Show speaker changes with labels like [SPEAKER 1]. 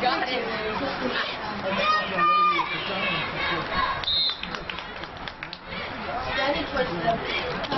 [SPEAKER 1] got it.
[SPEAKER 2] Standing towards the